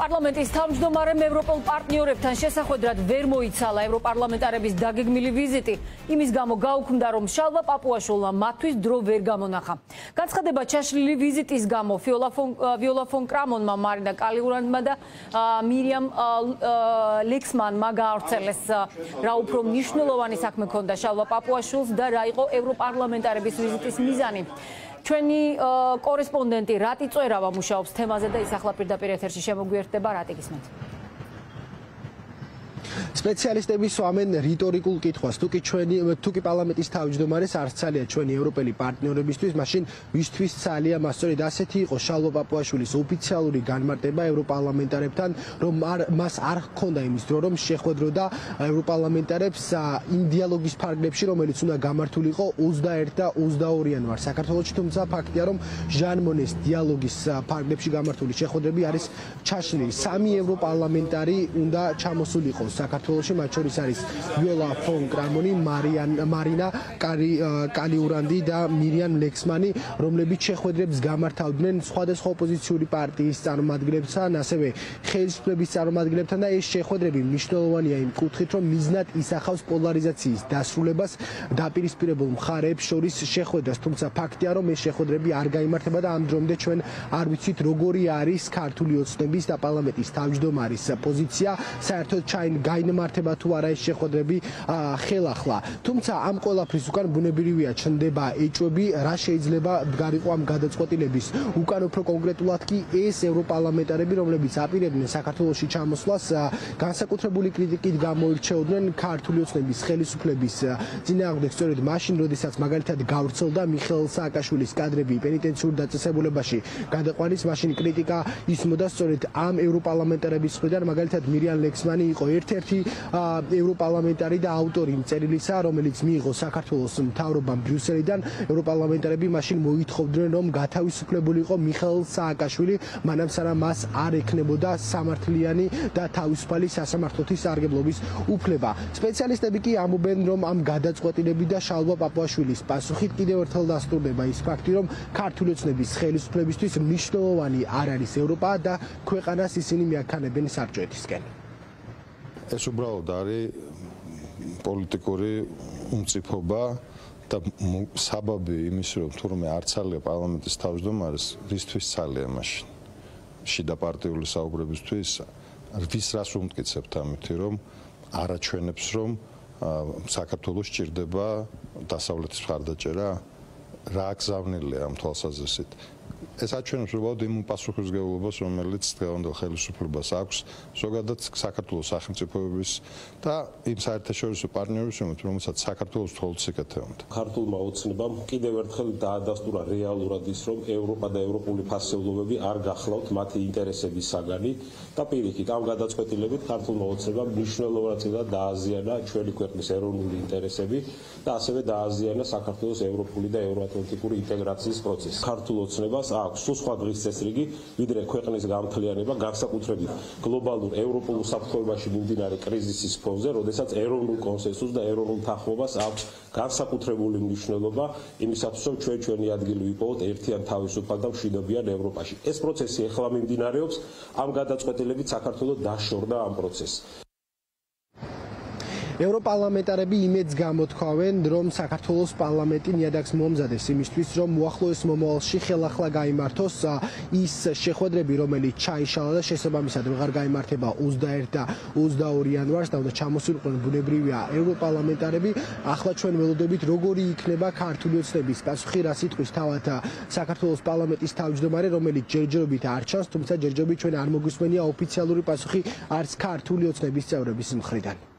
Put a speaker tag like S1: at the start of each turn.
S1: პარლამენტის თავმჯდომარემ ევროპულ პარტნიორებთან შესახვედრად ვერ მოიცალა ევროპარლამენტარების დაგეგმილი ვიზიტი. იმის გამო გაუქმდა, რომ შალვა პაპუაშვილმა მათთვის დრო ვერ გამონახა. განცხადება ჩაშლილი ვიზიტის გამო ფიოლა ფონ ვიოლა ფონ კრამონმა, მარინა კალიურანდმა და მირიამ ლექსმანმა გაავრცელეს რა უფრო მნიშვნელოვანი საქმე ქონდა შალვა პაპუაშვილს და რა იყო ევროპარლამენტარების ვიზიტის მიზანი. ჩვენი კორესპონდენტი რატი წვერავა მუშაობს თემაზე და ის ახლა პირდაპირ ეთერში შემოგვიერთდება რატი გისმენთ
S2: სპეციალისტები სვამენ რიტორიკულ კითხვას. თუ კი ჩვენი თუ კი პარლამენტის თავმჯდომარეს არ ცალია ჩვენი ევროპელი პარტნიორებისთვის მაშინ ვისთვის ცალია მასწორედ ასეთი იყო შალვა პაპუაშვილის ოფიციალური განმარტება ევროპარლამენტარებთან რომ მას არ ჰქონდა იმის დრო რომ შეხვედროდა ევროპარლამენტარებს იმ დიალოგის ფარგლებში რომელიც უნდა გამართულიყო 21 და 22 იანვარს. საქართველოში თუმცა ფაქტია რომ ჟან მონეს დიალოგის ფარგლებში გამართული შეხვედრები არის ჩაშლილი. სამი ევროპარლამენტარი უნდა ჩამოსულიყო საქართველოში მათ შორის არის ვიოლა ფონ კრამონი, მარიან მარინა კალიურანდი და მირიან ლექსმანი, რომლებიც შეხვედრებს გამართავდნენ სხვადასხვა ოპოზიციური პარტიის წარმომადგენლებთან, ასევე ხელისუფლების წარმომადგენლებთან და ეს შეხვედრები მნიშვნელოვანია იმ კუთხით, რომ მიზნად ისახავს პოლარიზაციის დასრულებას დაპირისპირებულ მხარეებს შორის შეხვედრას, თუმცა ფაქტია, რომ ეს შეხვედრები არ გამართება და ამ დრომდე ჩვენ არ ვიცით როგორი არის ქართული ოცნების და პარლამენტის თავმჯდომარის პოზიცია, საერთოდ ჩაინ გაინმართება თუ არა ეს შეხვედრები ხელახლა. თუმცა ამ ყველაფრის უკან ბუნებრივია ჩნდება ეჭვები, რა შეიძლება გარიყო ამ გადაწყვეტილების. უკან უფრო კონკრეტულად კი ეს ევროპარლამენტარები, რომლებიც აპირებდნენ საქართველოსი ჩამოსვლას, განსაკუთრებული კრიტიკით გამოირჩეოდნენ ქართული ოცნების ხელისუფლების ძინააღმდეგ სწორედ მაშინ, როდესაც მაგალითად გავრცელდა მიხეილ სააკაშვილის კადრები პენიტენციურ დაწესებულებაში. გადაყვანის მაშინ კრიტიკა ისმოდა სწორედ ამ ევროპარლამენტარების მხრიდან, მაგალითად მირიან ლექსმანი იყო ერთ-ერთი ერთ-ერთი ევროპარლამენტარი და ავტორი წერილისა, რომელიც მიიღო საქართველოს მთავრობამ ბრიუსელიდან, ევროპარლამენტარები მაშინ მოითხოვდნენ, რომ გათავისუფლებულიყო მიხეილ სააკაშვილი, მანამ სანამ მას არ ექნებოდა სამართლიანი და თავისუფალი სასამართლოთის სარგებლობის უფლება. სპეციალისტები კი ამობენ, რომ ამ გადაწყვეტილები და შალვა პაპუაშვილის პასუხით კიდევ ერთხელ დასტურდება ის ფაქტი, რომ ქართული ოცნების ხელისუფლებისთვის მნიშვნელოვანი არ არის ევროპა და ქვეყანას ისინი მიაქანებენ საბჭოეთისკენ.
S3: ეს უბრალოდ არის პოლიტიკური უმწიფობა და საბაბი იმის რომ თურმე არ ცალია პარლამენტის თავმჯდომარეს რისთვის ცალია მაშინ? შიდა პარტიული საუბრებისთვის ვის რას უმტკიცებთ ამითი რომ არაჩვენებს რომ საქართველოს ჭირდება დასავლეთის მხარდაჭერა? რა გზავნილია ამ თვალსაზრისით ეს აჩვენებს უბრალოდ იმ პასუხისგებლობას, რომელიც დღევანდელ ხელისუფლებას აქვს, ზოგადად საქართველოს სახელმწიფოების და იმ საერთაშორისო პარტნიორების შემოწმ, რომელსაც საქართველოს თვალს ეკეთებოდა.
S4: ქართულმა ოცნებამ კიდევ ერთხელ დაადასტურა რეალურად ის, რომ ევროპა და ევროპული ფასეულობები არ გახლავთ მათი ინტერესების საგანი და პირიქით ამ გადაწყვეტილებით ქართულმა ოცნებამ მნიშვნელოვნად დააზიანა ჩვენი ქვეყნის ეროვნული ინტერესები და ასევე დააზიანა საქართველოს ევროპული და ევროატლანტიკური ინტეგრაციის პროცესი. ქართულ ოცნებას აქვს სულ სხვა დღის წესრიგი, ვიდრე ქვეყნის გამთლიანება, განსაკუთრებით გლობალურ ევროპულ საფრთხეობაში მიმდინარე კრიზისის ფონზე, როდესაც ეროვნულ კონსენსუსს და ეროვნულ თანხმობას აქვს განსაკუთრებული მნიშვნელობა იმისათვის, რომ ჩვენ ჩვენი ადგილი ვიპოვოთ ერთიან თავისუფალ და მშვიდობიან ევროპაში. ეს პროცესი ახლა მიმდინარეობს, ამ გადაწყვეტილებით საქართველოს დაშორდა ამ პროცესს.
S2: ევროპარლამენტარები იმედს გამოთქვავენ, რომ საქართველოს პარლამენტი ნიადაგს მომზადეს იმისთვის, რომ უახლოეს მომავალში ხელახლა გამართოს ის შეხვედრები, რომელიც ჩაიშალა და შესაბამისად ვეღარ გამართება 21 და 22 იანვარს და უნდა ჩამოსულიყვნენ ბუნებრივია ევროპარლამენტარები. ახლა ჩვენ ველოდებით, როგორი იქნება ქართული ოცნების პასუხი რა სიტყვის თავად საქართველოს პარლამენტის თავმჯდომარე, რომელიც ჯერჯერობით არ ჩანს, თუმცა ჯერჯერობით ჩვენ არ მოგვისმენია ოფიციალური პასუხი არც ქართული ოცნების წევრების მხრიდან.